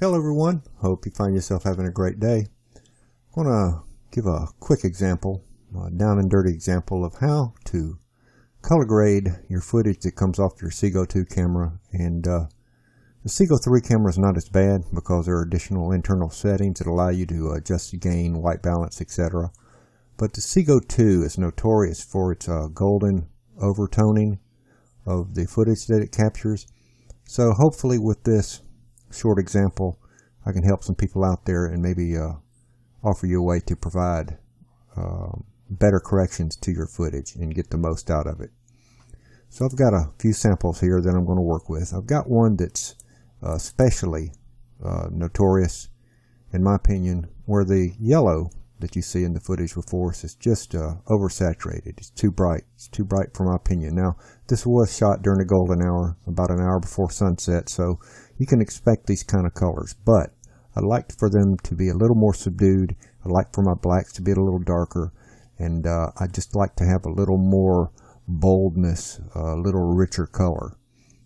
Hello everyone, hope you find yourself having a great day. I want to give a quick example, a down and dirty example of how to color grade your footage that comes off your CGO 2 camera. And uh, the CGO 3 camera is not as bad because there are additional internal settings that allow you to adjust gain, white balance, etc. But the CGO 2 is notorious for its uh, golden overtoning of the footage that it captures. So hopefully with this short example, I can help some people out there and maybe uh, offer you a way to provide uh, better corrections to your footage and get the most out of it. So I've got a few samples here that I'm going to work with. I've got one that's uh, especially uh, notorious, in my opinion, where the yellow that you see in the footage before us is just uh, oversaturated. It's too bright. It's too bright for my opinion. Now, this was shot during the golden hour, about an hour before sunset, so you can expect these kind of colors, but I'd like for them to be a little more subdued. I'd like for my blacks to be a little darker, and uh, I just like to have a little more boldness, a little richer color.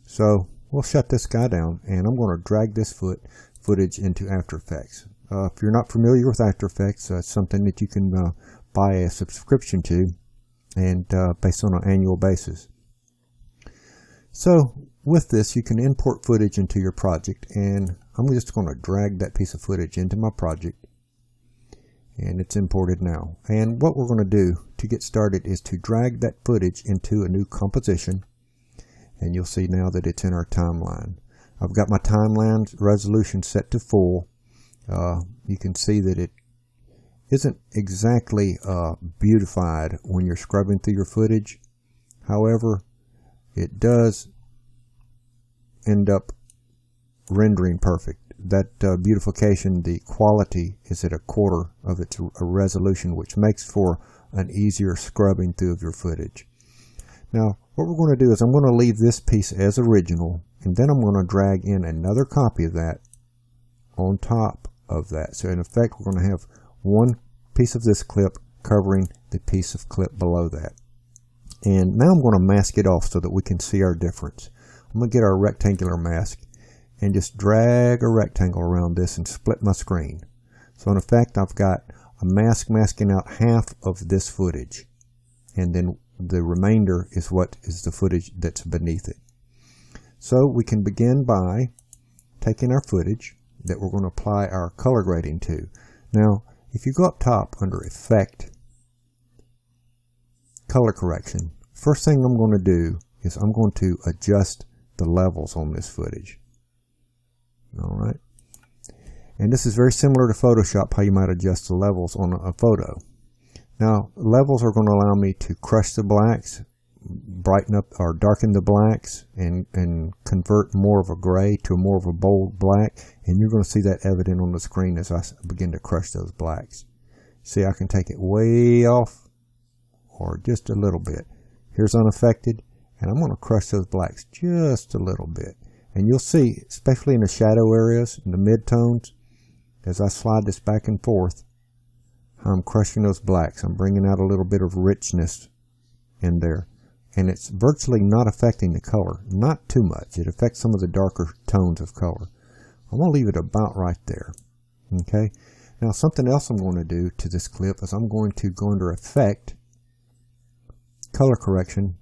So we'll shut this guy down, and I'm going to drag this foot footage into After Effects. Uh, if you're not familiar with After Effects, uh, it's something that you can uh, buy a subscription to, and uh, based on an annual basis. So with this, you can import footage into your project, and I'm just going to drag that piece of footage into my project, and it's imported now. And what we're going to do to get started is to drag that footage into a new composition, and you'll see now that it's in our timeline. I've got my timeline resolution set to full. Uh, you can see that it isn't exactly uh, beautified when you're scrubbing through your footage. However, it does end up rendering perfect. That uh, beautification, the quality is at a quarter of its resolution, which makes for an easier scrubbing through of your footage. Now, what we're going to do is I'm going to leave this piece as original, and then I'm going to drag in another copy of that on top of that. So in effect, we're going to have one piece of this clip covering the piece of clip below that. And now I'm going to mask it off so that we can see our difference. I'm going to get our rectangular mask and just drag a rectangle around this and split my screen. So in effect, I've got a mask masking out half of this footage. And then the remainder is what is the footage that's beneath it. So we can begin by taking our footage that we're going to apply our color grading to. Now, if you go up top under Effect, Color Correction, first thing I'm going to do is I'm going to adjust the levels on this footage. All right. And this is very similar to Photoshop, how you might adjust the levels on a photo. Now, levels are going to allow me to crush the blacks, brighten up or darken the blacks, and, and convert more of a gray to more of a bold black. And you're going to see that evident on the screen as I begin to crush those blacks. See, I can take it way off or just a little bit. Here's unaffected and I'm going to crush those blacks just a little bit. And you'll see, especially in the shadow areas, in the midtones, as I slide this back and forth, I'm crushing those blacks. I'm bringing out a little bit of richness in there. And it's virtually not affecting the color. Not too much. It affects some of the darker tones of color. I'm going to leave it about right there. Okay. Now something else I'm going to do to this clip is I'm going to go under Effect, Color Correction,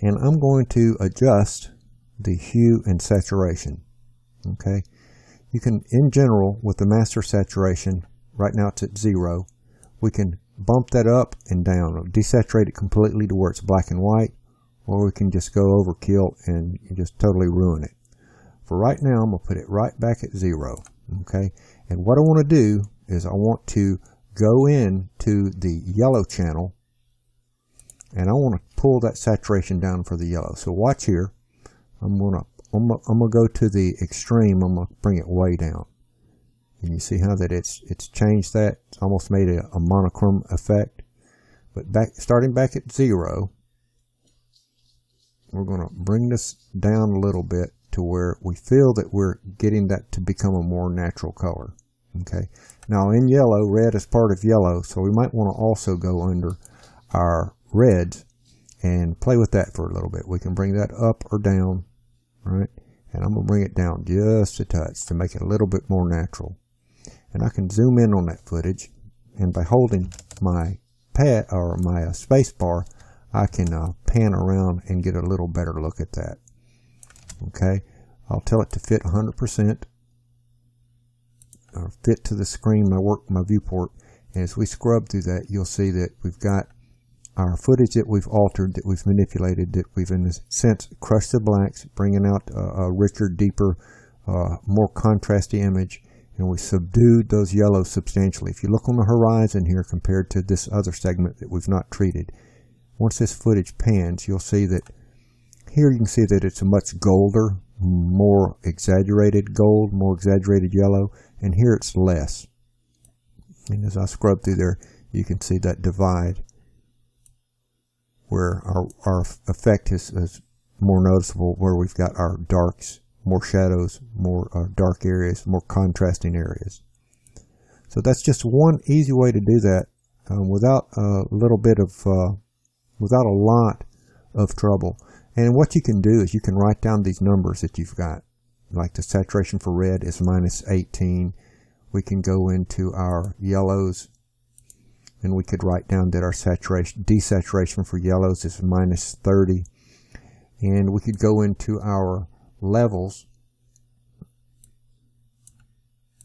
and I'm going to adjust the hue and saturation okay you can in general with the master saturation right now it's at zero we can bump that up and down desaturate it completely to where it's black and white or we can just go overkill and just totally ruin it for right now I'm going to put it right back at zero okay and what I want to do is I want to go in to the yellow channel and I want to pull that saturation down for the yellow. So watch here. I'm going to I'm going to go to the extreme. I'm going to bring it way down. And you see how that it's it's changed that. It's almost made a, a monochrome effect. But back starting back at zero, we're going to bring this down a little bit to where we feel that we're getting that to become a more natural color. Okay. Now in yellow, red is part of yellow, so we might want to also go under our reds and play with that for a little bit. We can bring that up or down, right? And I'm going to bring it down just a touch to make it a little bit more natural. And I can zoom in on that footage. And by holding my pad or my uh, space bar, I can uh, pan around and get a little better look at that. Okay, I'll tell it to fit 100% or fit to the screen, my work, my viewport. And as we scrub through that, you'll see that we've got our footage that we've altered, that we've manipulated, that we've in a sense crushed the blacks, bringing out a, a richer, deeper, uh, more contrasty image, and we subdued those yellows substantially. If you look on the horizon here compared to this other segment that we've not treated, once this footage pans, you'll see that here you can see that it's a much golder, more exaggerated gold, more exaggerated yellow, and here it's less. And as I scrub through there, you can see that divide where our, our effect is, is more noticeable, where we've got our darks, more shadows, more uh, dark areas, more contrasting areas. So that's just one easy way to do that um, without a little bit of, uh, without a lot of trouble. And what you can do is you can write down these numbers that you've got. Like the saturation for red is minus 18. We can go into our yellows and we could write down that our saturation, desaturation for yellows is minus 30. And we could go into our levels.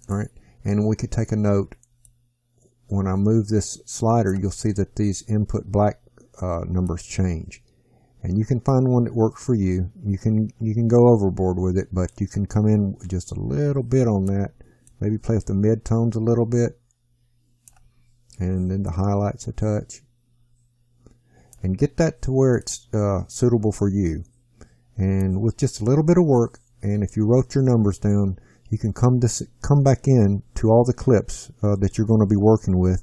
All right. And we could take a note. When I move this slider, you'll see that these input black uh, numbers change and you can find one that works for you. You can you can go overboard with it, but you can come in just a little bit on that. Maybe play with the midtones a little bit, and then the highlights a touch, and get that to where it's uh, suitable for you. And with just a little bit of work, and if you wrote your numbers down, you can come to come back in to all the clips uh, that you're going to be working with,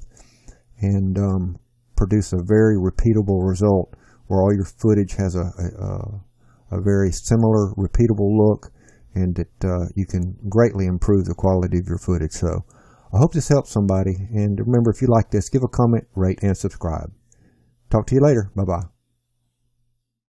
and um, produce a very repeatable result where all your footage has a, a, a very similar, repeatable look, and that uh, you can greatly improve the quality of your footage. So I hope this helps somebody. And remember, if you like this, give a comment, rate, and subscribe. Talk to you later. Bye-bye.